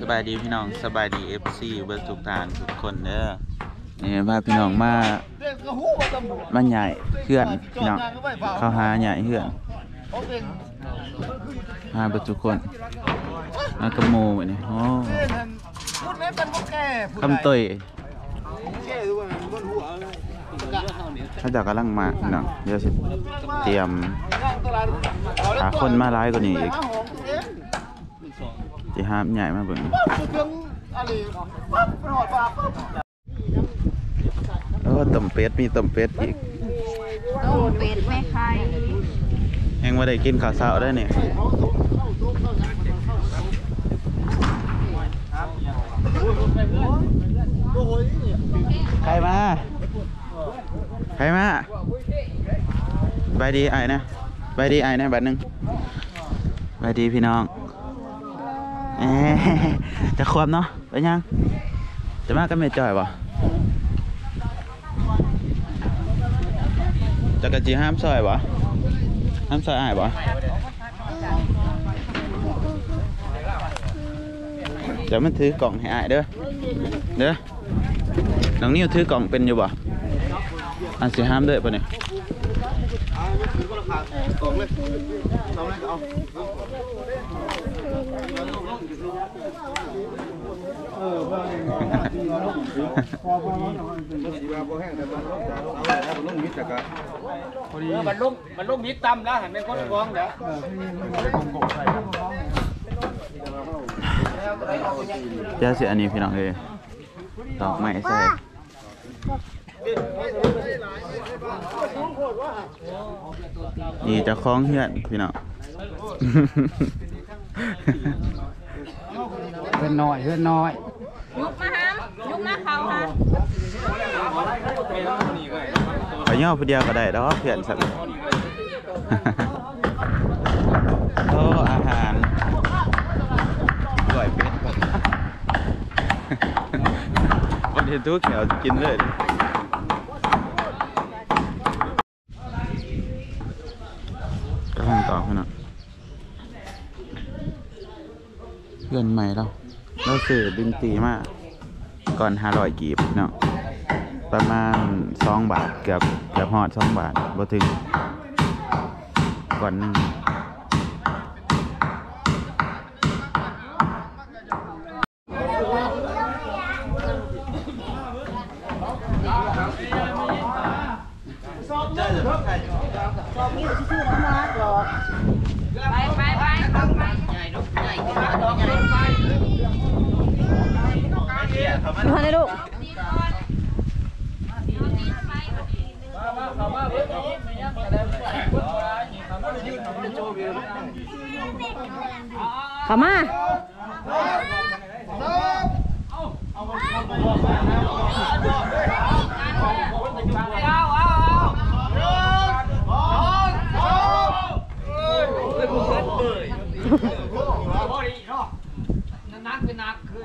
สบายดีพี่น้องสบายดีเอฟซีเบิร์ทุกทานทุกคนเด้อนี่พาพี่น้องมามาใหญ่เพื่อนพี่น้องเข้าหาใหญ่เพื่อนหาเบิร์ทุกคนมากระโมไว้นี่โอ้คำตุยเขาจะกำลังมาพี่น้องเดี๋ยวสิเตรียมหาคนมาร้ายกว่านี้อีก จะห้ามใหญ่มาเบิ่งแล้วก็ต้มเป็ดมีต้มเป็ดอีกต้มเป็ดแม่ไข่ยังไม่ได้กินข้าวเช้าได้เนี่ยใครมาใครมาบายดีไอ้ายนะบายดีไอ้ายนะบัดหนึงบายดีพี่น้องเอ๊ะ จะควบเนาะไปยัง จะมากันไม่จ่อยวะจักระจีห้ามซอยวะห้ามซอยอายวะเดี๋ยวมันถือกล่องให้อ้ายเด้อ เด้อ น้องนิ้วถือกล่องเป็นอยู่บ่อันสิห้ามเด้อปะเนี่ย มันลุ่มมันลุ่มมิดต่ำแล้วหันไปคนฟ้องเดี๋ยวเจ้าเสียอันนี้พี่น้องเอ้ยดอกไม้ใส่นี่จะคล้องเฮือนพี่น้อง พื่อนน้อยเพื่อนน้อยยุกมาฮะยุกมาเขาฮะไปย่อผู้เดียวก็ได้ดอกเพื่อนสัตว์โอ้อาหารก่อยเป็ดวันเห็นทุกแถวกินเลยก็ห้องต่อให้หน่อยเพื่อนใหม่เรา เราซื้อดินตีมาก่อนห้าร้อยกีบเนาะประมาณสองบาทเกือบเกือบหอดสองบาทบ่ถึงก่อนหนึ่ง มาเลยลูกเข้ามานักเป็นนักคือ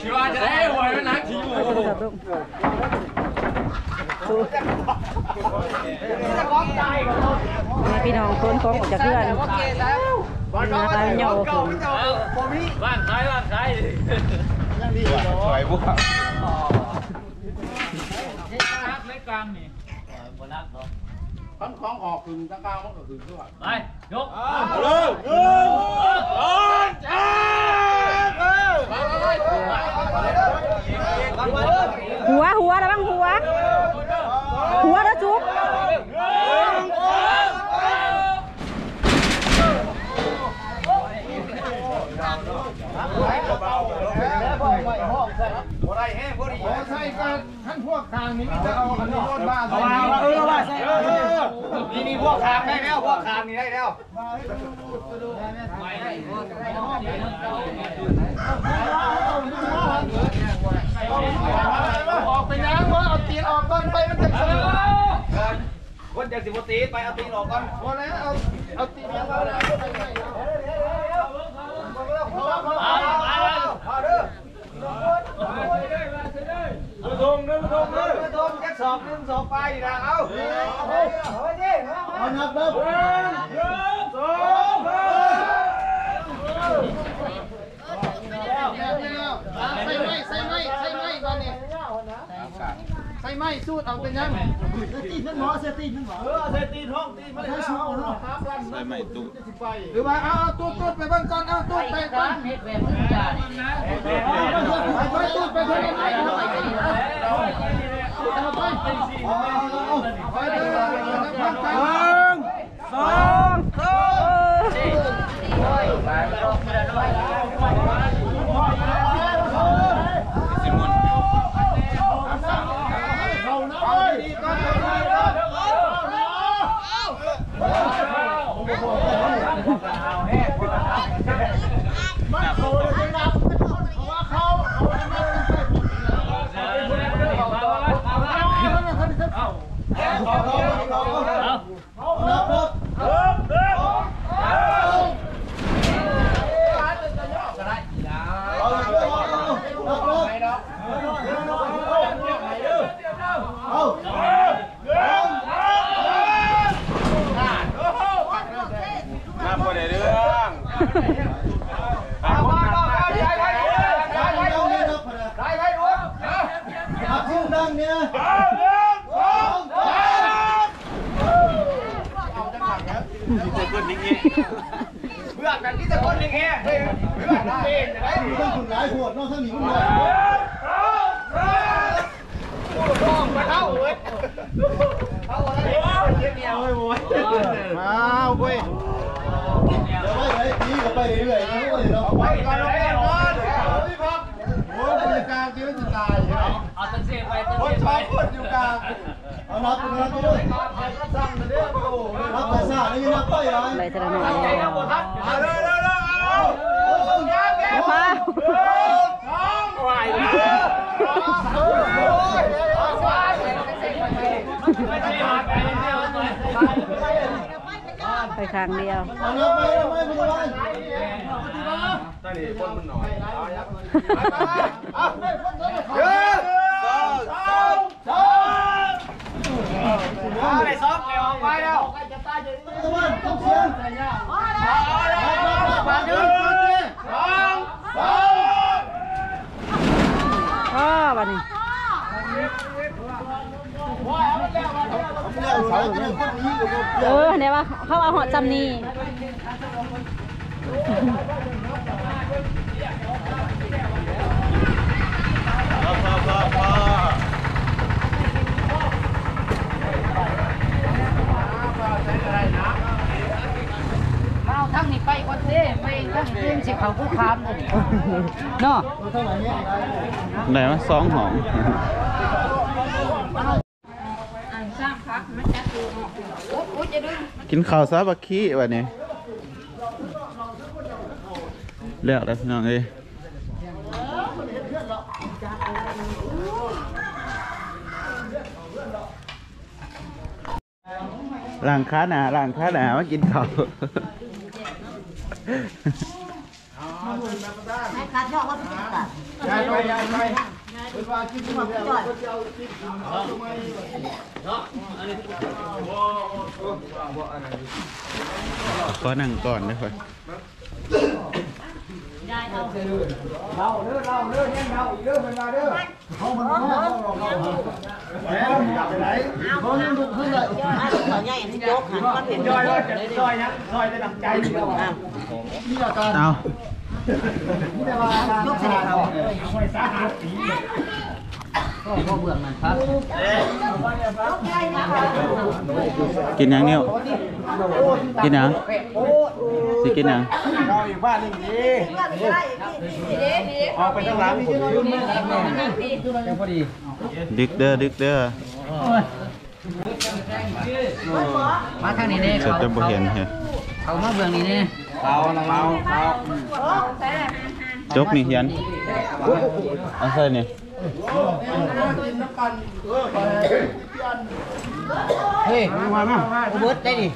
ชิวาจะได้หวยมันนักชิวนี่พี่น้องคนของออกจากเพื่อนมาตายย่อขึ้นบ้านใครบ้านใครถอยบุกนักเล็กกลางนี่ทั้ง ของออกคืนทั้งกลางมันก็คืนด้วยไปยกหัวหัวระวังหัว หัวแล้วจุ๊บใช่ก็ทั้งพวกทางนี้จะเอาอันนี้รถบ้านเอามาเออมาใช่เออ นี่มีพวกทางได้แล้วพวกทางนี่ได้แล้วออกไปน้ำวะเอาตีนออกก่อนไปมันจะเสนอคนจากสิบตีไปเอาตีนออกก่อนพอแล้วเอาเอาตีนออกก่อนเอาเด้อมาทงเอาเอาทงแค่สอบหนึ่งสอบไปนะเอา เอานับนับสองสามใส่ไม้ใส่ไม้ใส่ไม้ก่อนนี่ใส่ไม้สูดเอาเป็นยังตีนหมอเสียตีนหมอเออเซตีนห้องตีนมาเลยใส่เอาเนาะใส่ไม่ตู้หรือว่าเอาตูดตูดไปบิ่งก่อนเอาตูดไปก่อนไปไปตูดไปเท่านั้นไปเอาไปไปเด้อไป สองสอง สิมุน เอาดีก่อนเอา มาบ่ได้เรื่อง เอามาเอามาใช้ไว้ด้วยใช้ไว้ด้วยใช้ไว้ด้วยเอา ชื่อดังเนี่ย เพื่อน กันที่จะคนนี่แค่เพื่อนนั่นเองนะต้องคุณหลายหัวนองท่านหนีคุณเลยต้องมาเข้าเว้ยเข้าอะไรเยี่ยมเยี่ยมเว้ยมาเว้ยเดี๋ยวไปไหนตีก็ไปเรื่อยๆนะเว้ยเราไปก่อนเลยก่อนโอ้บริการที่มันจะตายเอาตังเสียไปคนชอบคนอยู่กลางเอานับไปนับไปด้วยนับภาษานี่นับไปไรใบตะหน่อยแล้วเอาเลยเลยเลยเอาาไหวไม่ใช่หาไปเดียวเลยไปข้างเดียว ไปนับไปไม่ได้ตอนนี้คนมันหน่อยเอายับเอาเดินสองสองสองเอาไปซ้อมเร็วไปแล้ว ตะวันต้องเสียง เอาเลย มาเดินมาดิ สองสอง พ่อบัดนี้ เสาจะคนนี้กับผม เออเนี่ยว่าเขาเอาหอดจำนี่พอพอพอพอเอาทั้งนี้ไปก่อนเด้ไปทั้งนี้สิเขาผู้ค้ามเลยเนาะเท่าไหร่เนี่ยไหนวะสอ กินข้าวซาบักขี้วันนี้เลือกแล้วพี่น้องเอ้ยล่างค้าหนาล่างค้าหนามากินข้าวยายไปยายไปเป็นว่าคิดที่มันเนี่ยก็จะเอดเอาไมขอนั่งก่อนยาเด้อเรายเราอีกเด้อมันมาเด้อเขามันเขาเขาแหมอยากไปไหนเขาเนี่ยลุกขึ้นเล ยเขาใหญ่ที่ยกหันมันเป็นซอยเลยซอยนะซอยจะดังใจเดียวนี่อาการเอานี่แต่ว่าอาการยกเสด็จเขากินยังเนี่ยกินยังสิกินยังเราอยู่บ้านนี่ดีออกไปทางหลังยังพอดีดึกเด้อดึกเด้อมาทางนี้เด้เสร็จเขาจะบ่เห็นเฮ้ยเขามาเบื้องนี้เด้ เอาเอาเอาจกนี่เฮียนเอาใส่นี่เฮ้ยมามาเบิร์ดได้ดิ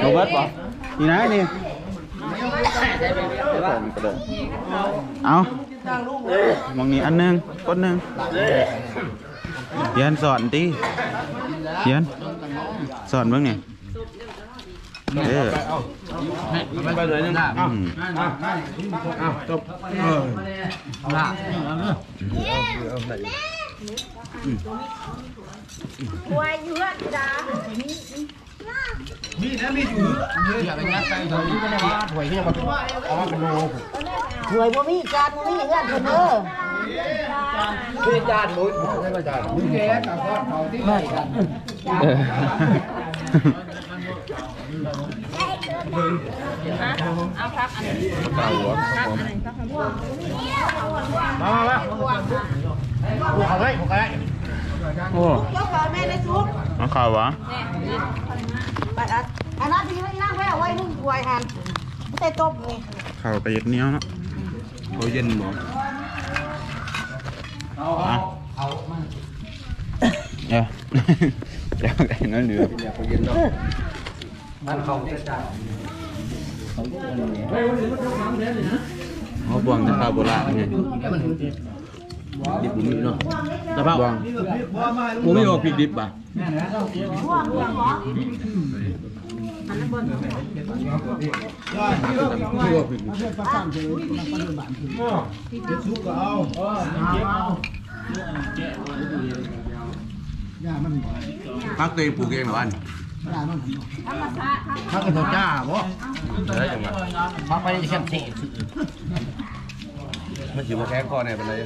โรเบิร์ตป่ะนี่นะนี่เอามองนี่อันหนึงก้นหนึ่งเฮียนสอนตีเฮียนสอนเบ้างนี่ เออ ไปเลยนึง อืม หวยบ่มีจานบ่มีเงินเพิ่นเด้อ เออ เอาไ ว้ผมไว้โอ้เจ้าของแม่ได้ซุกมาข่าววะไปอันอันนั้นที่นั่งไว้เอาไว้นึ่งถ้วยหันไม่ใช่ต้มนี่ข่าวไปยึดเนี้ยเนาะโอ้ยเย็นหมออะเดี๋ยวเดี๋ยวไอ้นั่นเหลือเนี่ยเขาเย็นเนาะ มันเขาจะจ่ายเขาบวงแต่ข้าวโบราณไงดิบบุมีเนาะตะบวงบุมีออกพริกดิบป่ะพักตัวเองปลูกเองเหรออัน ถ้าเป็นตัวจ้าบ่ได้จังหวะมาไปได้แค่เศษมันอยู่มาแข้งคอเนี่ยเป็นไรเ